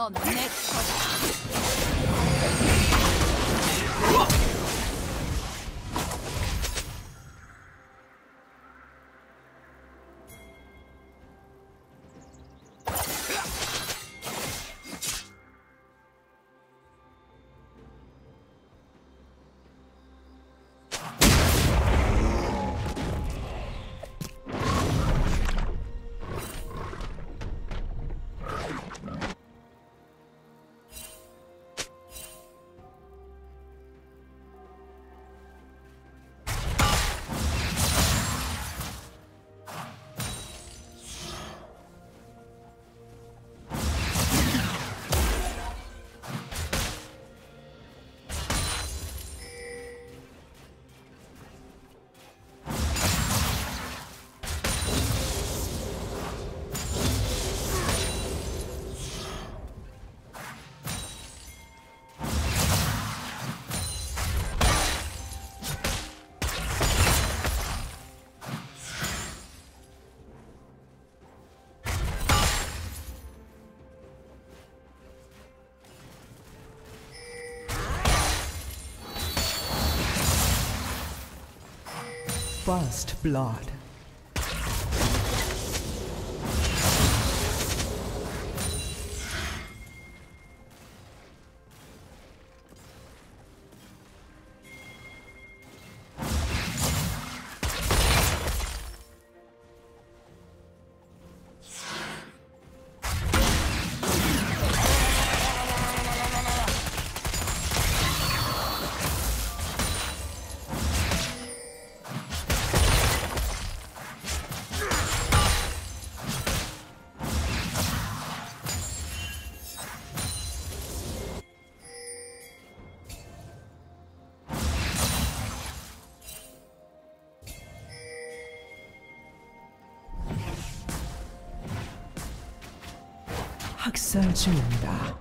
飲む First Blood 학살 중입니다.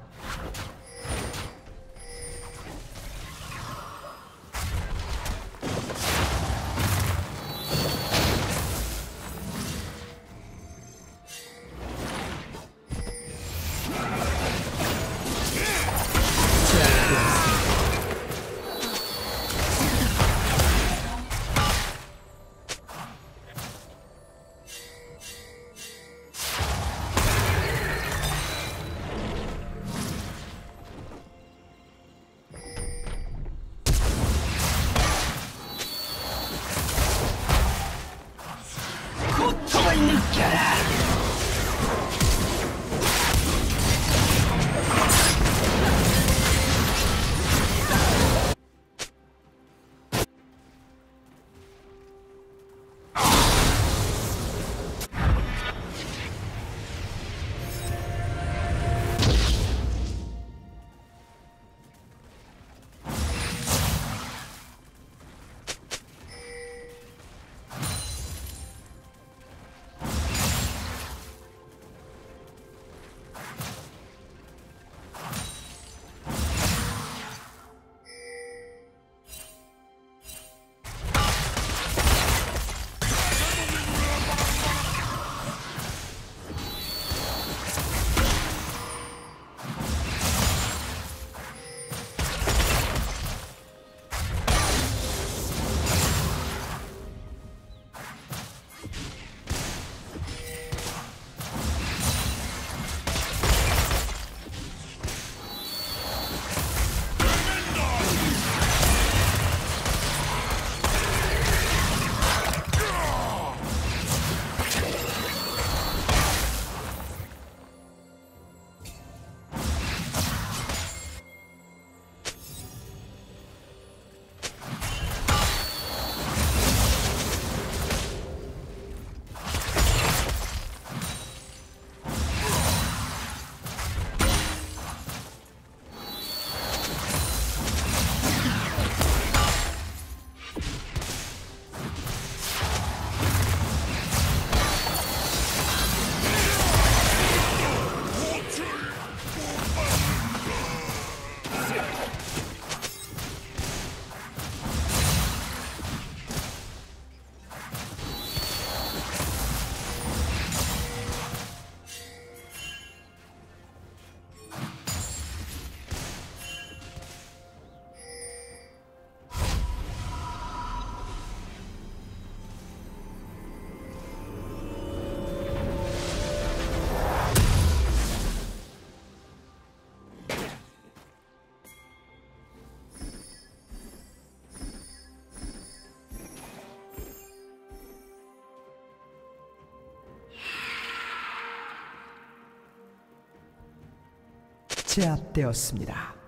제압되었습니다.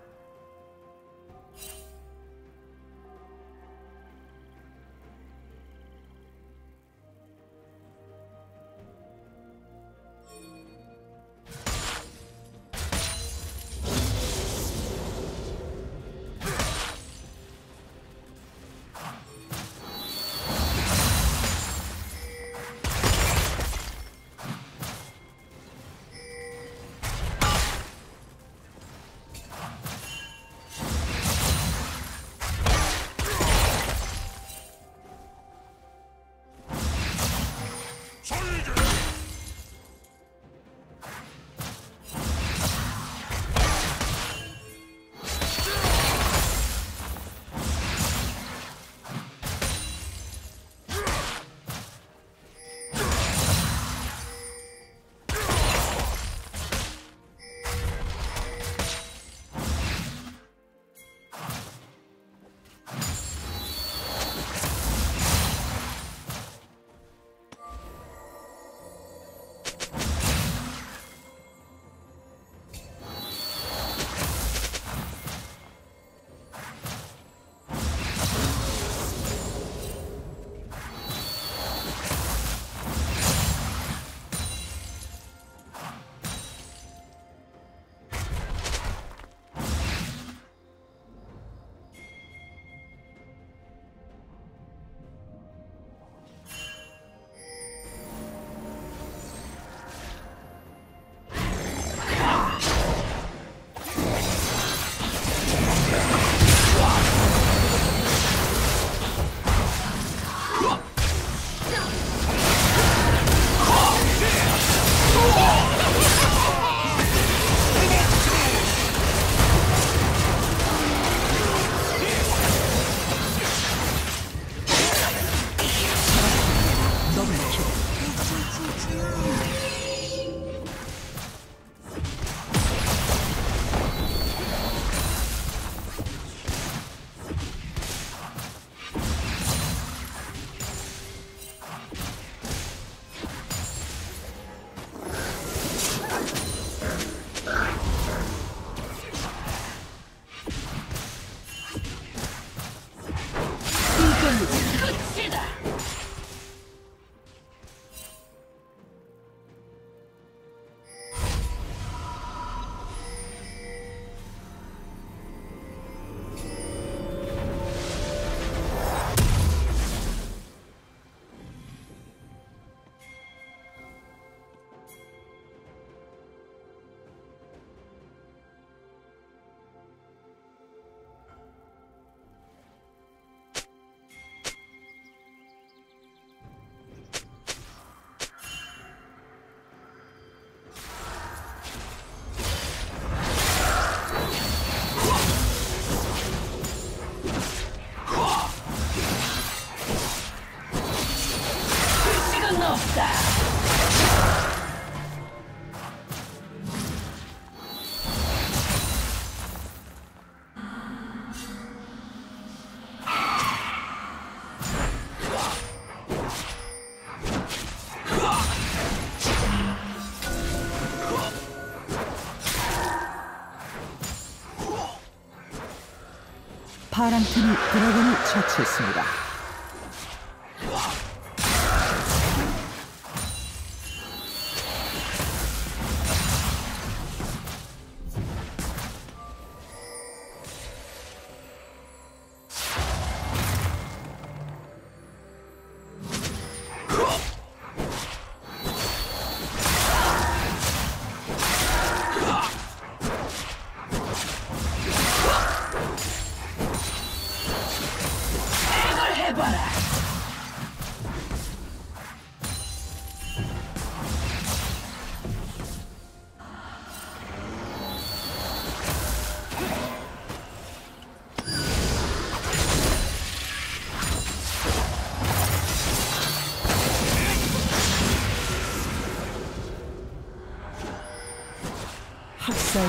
팀이 드래곤을 처치했습니다.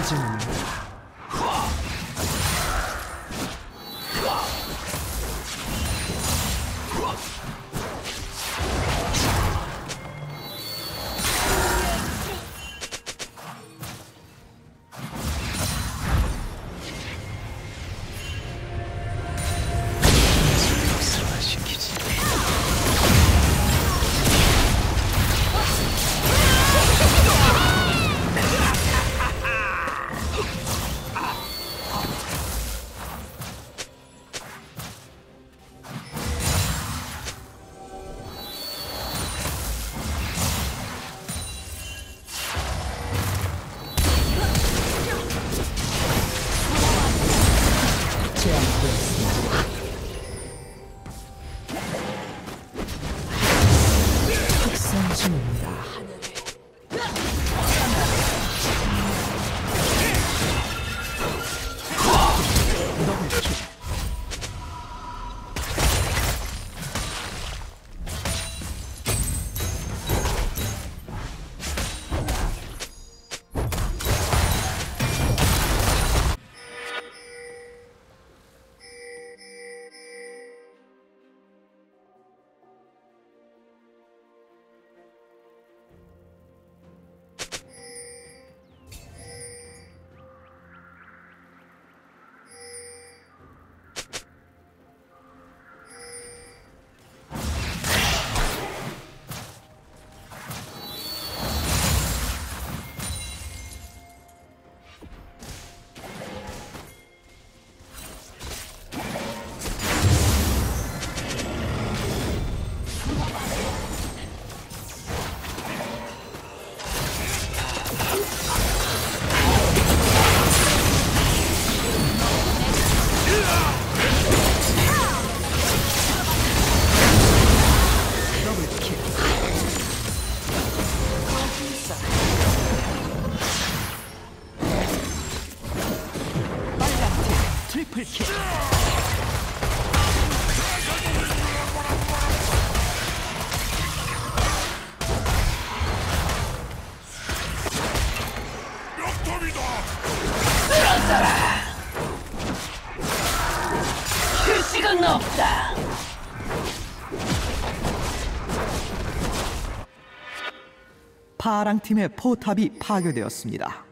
학 그 시간 없다. 파랑팀의 포탑이 파괴되었습니다.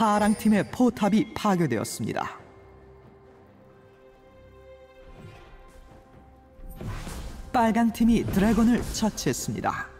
파랑팀의 포탑이 파괴되었습니다. 빨강팀이 드래곤을 처치했습니다.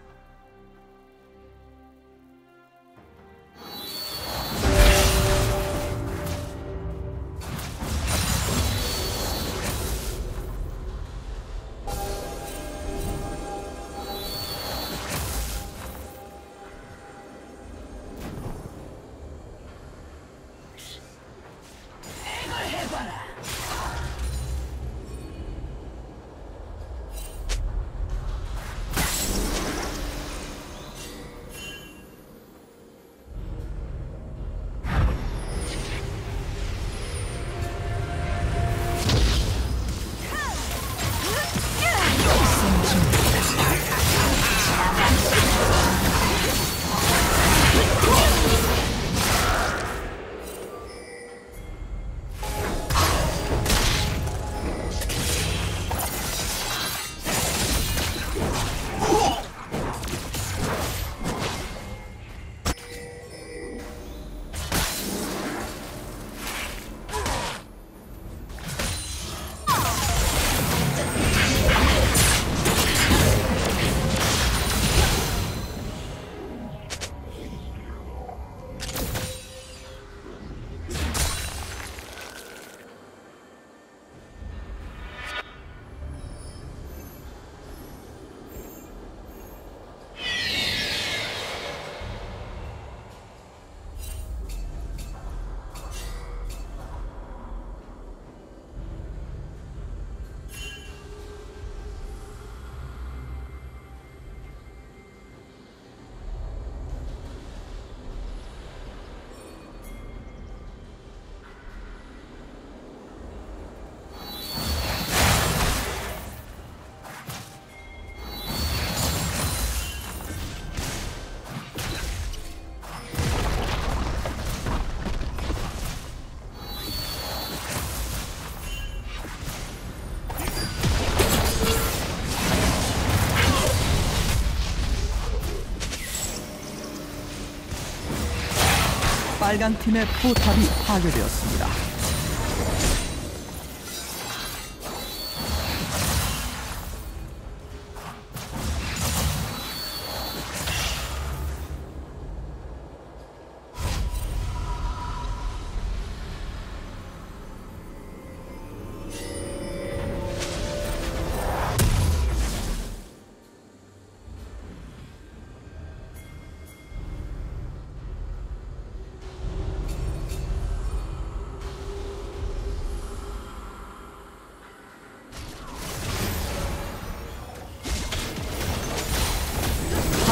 빨간 팀의 포탑이 파괴되었습니다.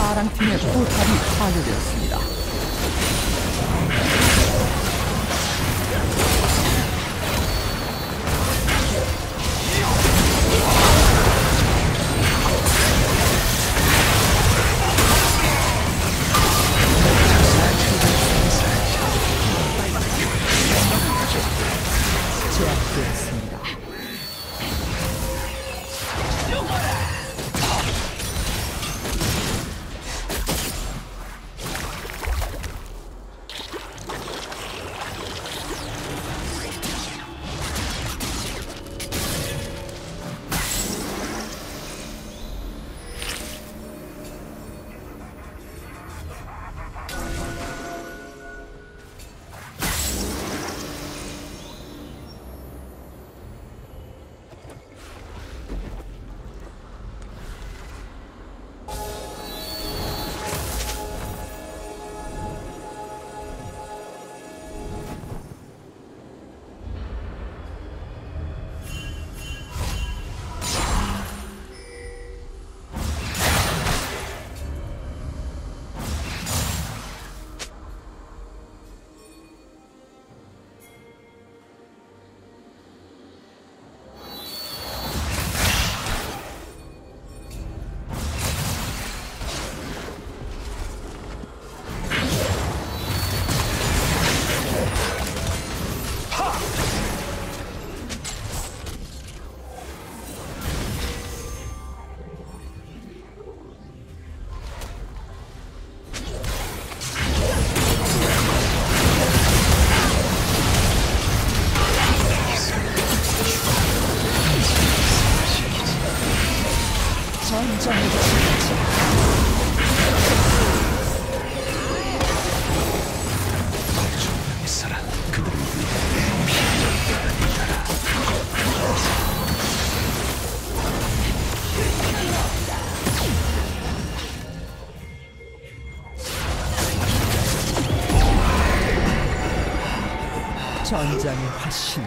파랑 팀의 포탑이 파괴되었습니다. 화신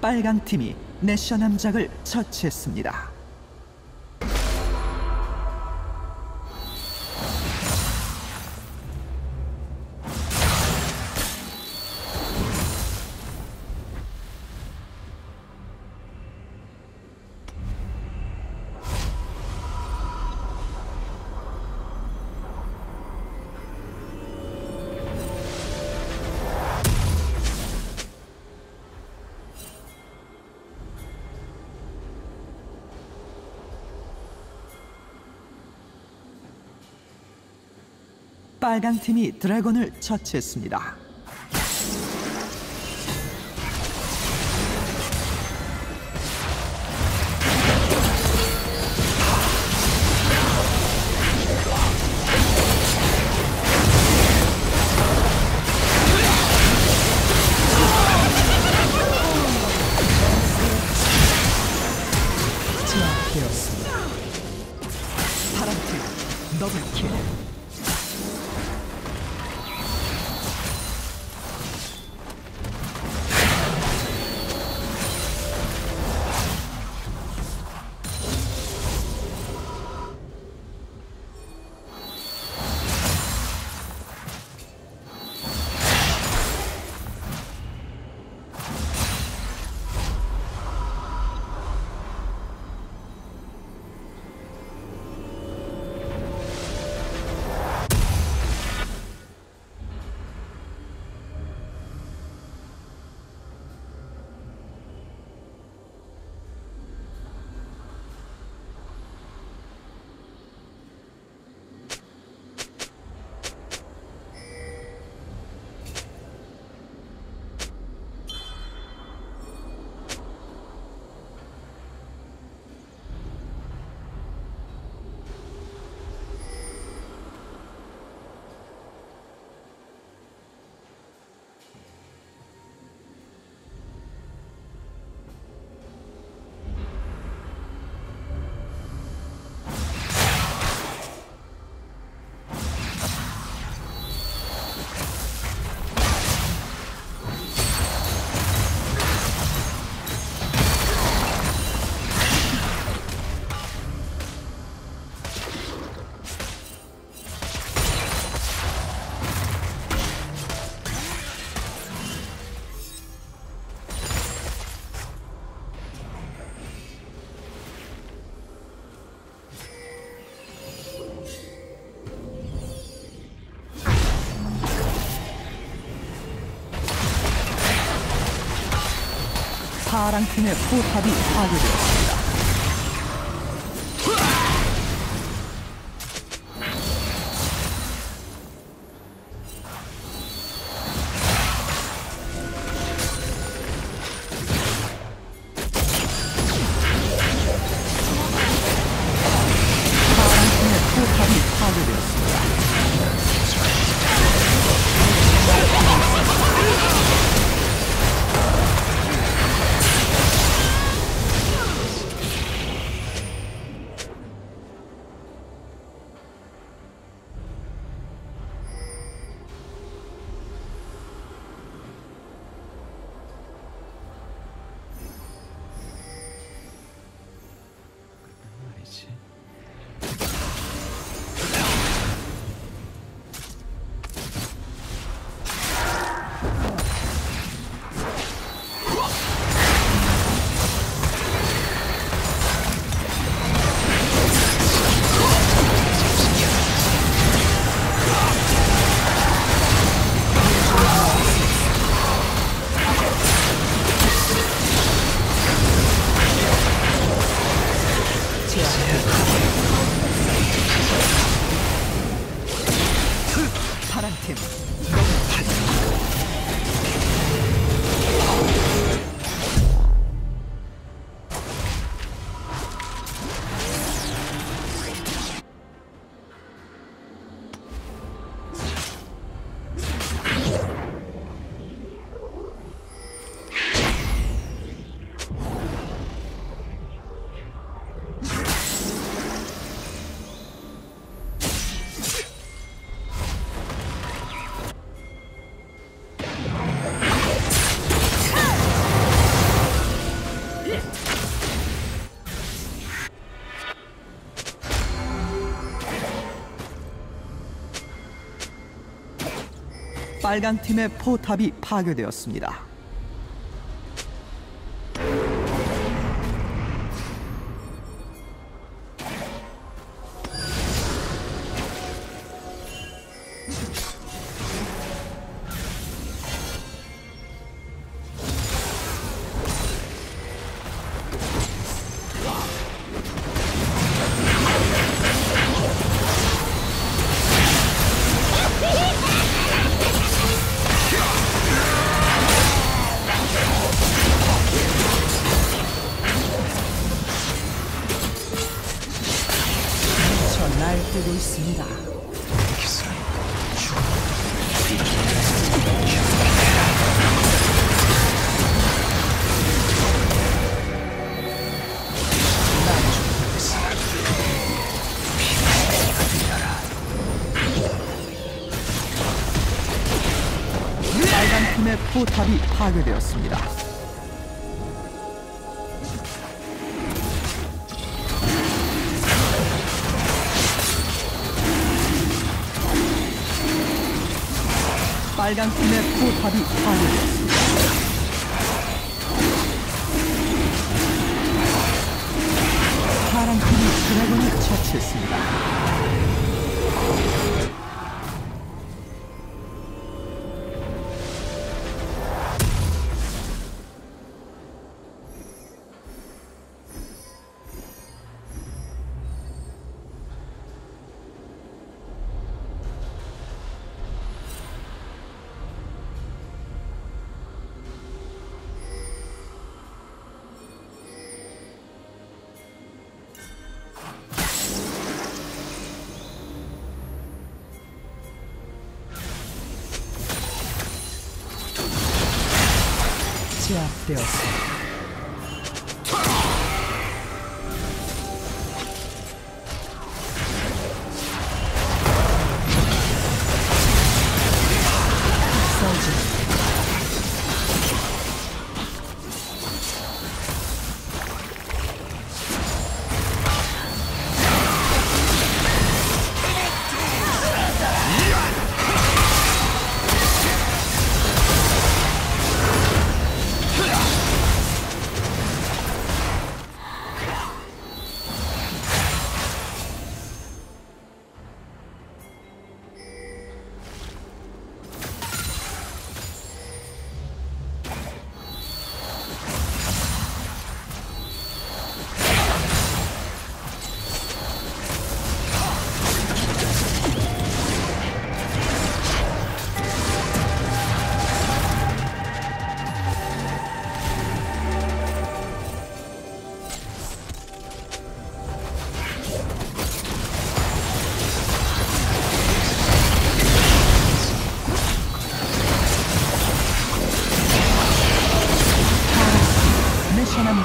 빨간 팀이 내셔 남작을 처치했습니다. 빨간 팀이 드래곤을 처치했습니다. 파랑 팀의 포탑이 파괴되었습니다. 빨간 팀의 포탑이 파괴되었습니다. 포탑이 파괴되었습니다. 빨간 팀의 포탑이 파괴되었습니다. 파란 팀이 드래곤을 처치했습니다.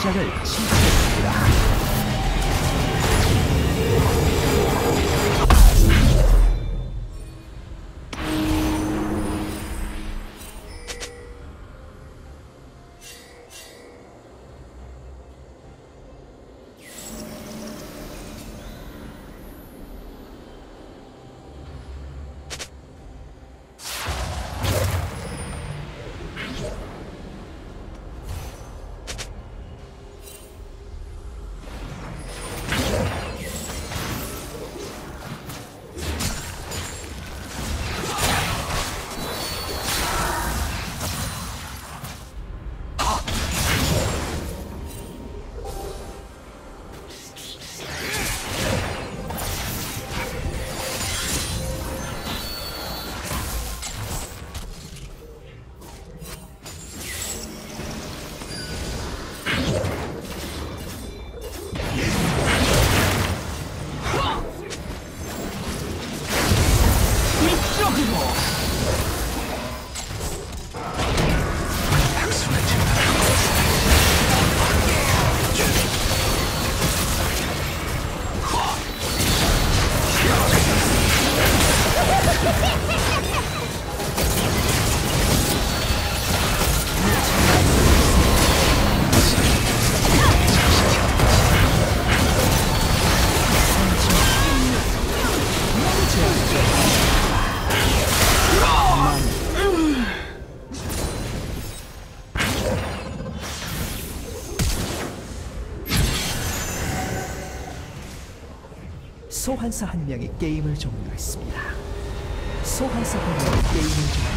시작을 신청했습니다. 소환사 한 명이 게임을 종료했습니다. 소환사 한 명이 게임을 종료.